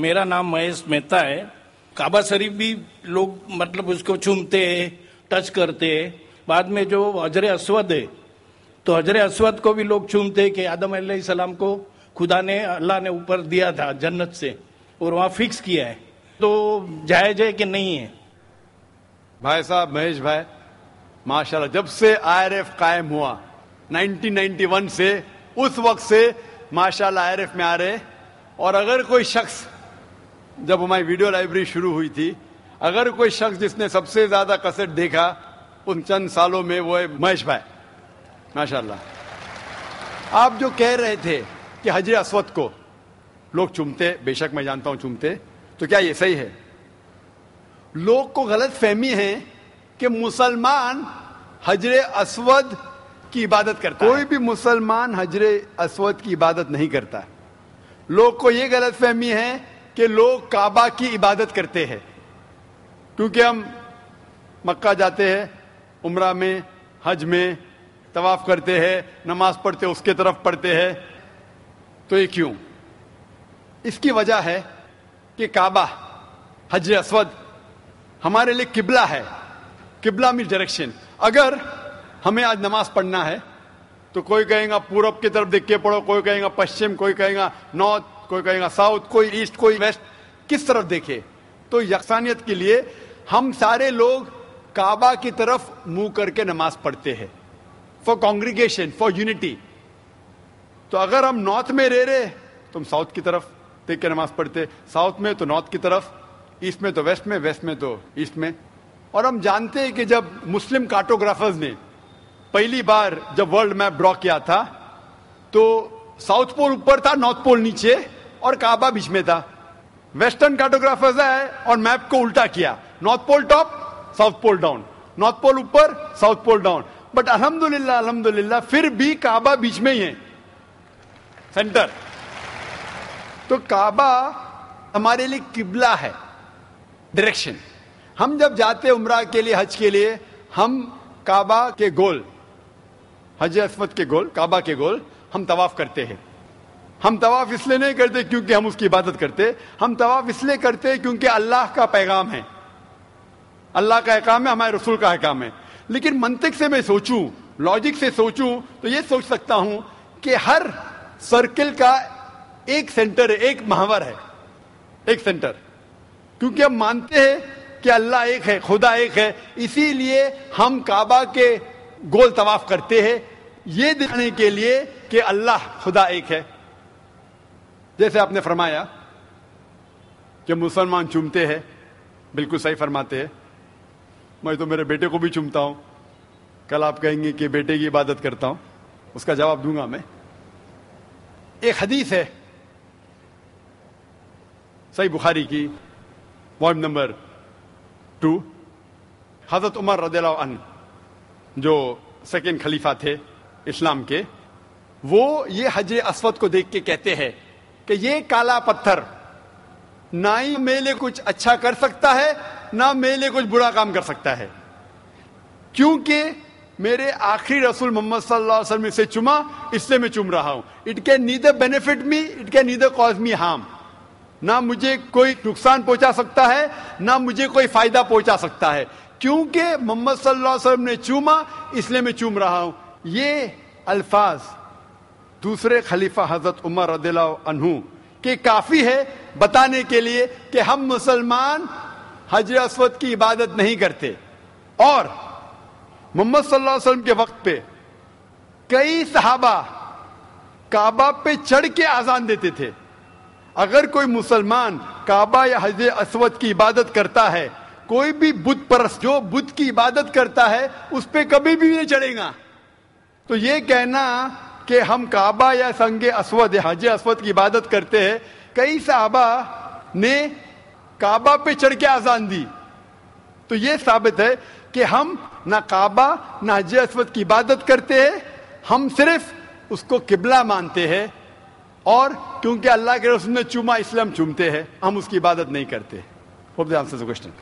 मेरा नाम महेश मेहता है। काबा शरीफ भी लोग मतलब उसको चूमते हैं टच करते हैं। बाद में जो हजर असवद है तो हजर असवद को भी लोग चूमते हैं कि आदम सलाम को खुदा ने, अल्लाह ने ऊपर दिया था जन्नत से और वहाँ फिक्स किया है। तो जायज़ है कि नहीं है? भाई साहब, महेश भाई, माशाल्लाह, जब से आईआरएफ कायम हुआ 1991 से, उस वक्त से माशाल्लाह आईआरएफ में आ रहे और अगर कोई शख्स जब हमारी वीडियो लाइब्रेरी शुरू हुई थी अगर कोई शख्स जिसने सबसे ज़्यादा कसट देखा उन चंद सालों में वो है महेश भाई। माशाल्लाह। आप जो कह रहे थे कि हजर असवद को लोग चुमते बेशक मैं जानता हूँ चुमते तो क्या ये सही है? लोग को गलत फहमी है कि मुसलमान हजर असवद की इबादत करता कोई भी मुसलमान हजर असवद की इबादत नहीं करता। लोग को यह गलत फहमी है कि लोग काबा की इबादत करते हैं। क्योंकि हम मक्का जाते हैं, उम्र में, हज में, तवाफ करते हैं, नमाज़ पढ़ते उसके तरफ़ पढ़ते हैं। तो ये क्यों? इसकी वजह है कि काबा, हज असवद, हमारे लिए किबला है, किबला मीन डायरेक्शन अगर हमें आज नमाज़ पढ़ना है तो कोई कहेगा पूरब की तरफ़ देख के पढ़ो, कोई कहेगा पश्चिम, कोई कहेगा नॉर्थ कोई कहेगा साउथ, कोई ईस्ट, कोई वेस्ट, किस तरफ़ देखे? तो यकसानियत के लिए हम सारे लोग काबा की तरफ़ मुँह करके नमाज़ पढ़ते हैं। फॉर कॉन्ग्रीगेशन फॉर यूनिटी तो अगर हम नॉर्थ में रह रहे तो हम साउथ की तरफ़ देख के नमाज़ पढ़ते। साउथ में तो नॉर्थ की तरफ़ ईस्ट में तो वेस्ट में वेस्ट में तो ईस्ट में। और हम जानते हैं कि जब मुस्लिम कार्टोग्राफर्स ने पहली बार जब वर्ल्ड मैप ड्रॉ किया था तो साउथ पोल ऊपर था नॉर्थ पोल नीचे। और काबा बीच में था। वेस्टर्न कार्टोग्राफर्स आए और मैप को उल्टा किया। North pole top south pole down north pole ऊपर साउथ पोल डाउन बट अलहमदुल्ला अल्हम्दुलिल्लाह फिर भी काबा बीच में ही है। सेंटर तो काबा हमारे लिए किबला है। डायरेक्शन हम जब जाते उम्र के लिए, हज के लिए, हम काबा के गोल हज असमत के गोल, काबा के गोल, हम तवाफ करते हैं। हम तवाफ इसलिए नहीं करते क्योंकि हम उसकी इबादत करते, हम तवाफ इसलिए करते क्योंकि अल्लाह का पैगाम है। अल्लाह का अहकाम है, हमारे रसूल का अहकाम है। लेकिन मंतिक से मैं सोचूं, लॉजिक से सोचूं तो ये सोच सकता हूँ कि हर सर्किल का एक सेंटर, एक महावर है। एक सेंटर। क्योंकि हम मानते हैं कि अल्लाह एक है, खुदा एक है, इसीलिए हम काबा के गोल तवाफ करते हैं। ये दिखाने के लिए कि अल्लाह खुदा एक है। जैसे आपने फरमाया कि मुसलमान चूमते हैं, बिल्कुल सही फरमाते हैं। मैं तो मेरे बेटे को भी चूमता हूँ। कल आप कहेंगे कि बेटे की इबादत करता हूँ। उसका जवाब दूँगा मैं। एक हदीस है, सही बुखारी की, वॉल्यूम नंबर टू। हज़रत उमर अन जो सेकेंड खलीफा थे इस्लाम के, वो ये हज असवद को देख के कहते हैं कि ये काला पत्थर ना ही मेले कुछ अच्छा कर सकता है, ना मेले कुछ बुरा काम कर सकता है। क्योंकि मेरे आखिरी रसूल मोहम्मद सल्लल्लाहु अलैहि वसल्लम से चुमा, इसलिए मैं चुम रहा हूँ। It can neither benefit me it can neither cause me harm ना मुझे कोई नुकसान पहुँचा सकता है, ना मुझे कोई फ़ायदा पहुँचा सकता है। क्योंकि मोहम्मद सल्लल्लाहु अलैहि वसल्लम ने चूमा, इसलिए मैं चूम रहा हूँ। ये अल्फाज दूसरे खलीफा हज़रत उमर अनहू के काफ़ी है बताने के लिए कि हम मुसलमान हजर असवद की इबादत नहीं करते। और मोहम्मद सल्लल्लाहु के वक्त पे कई सहाबा काबा पे चढ़ के आजान देते थे। अगर कोई मुसलमान काबा या हजर असवद की इबादत करता है, कोई भी बुद्ध परस जो बुद्ध की इबादत करता है, उस पर कभी भी नहीं चढ़ेगा। तो ये कहना कि हम काबा या संग या हज असवद की इबादत करते हैं, कई साहबा ने काबा पे चढ़ के आजान दी। तो ये साबित है कि हम ना काबा, ना हज असवद की इबादत करते हैं, हम सिर्फ़ उसको किबला मानते हैं और क्योंकि अल्लाह के रसूल ने चूमा, इसलिए हम चूमते हैं, हम उसकी इबादत नहीं करते। Answer question